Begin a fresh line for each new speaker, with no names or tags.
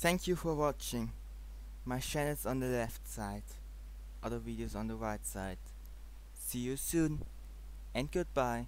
Thank you for watching. My channel's on the left side, other videos on the right side. See you soon and goodbye.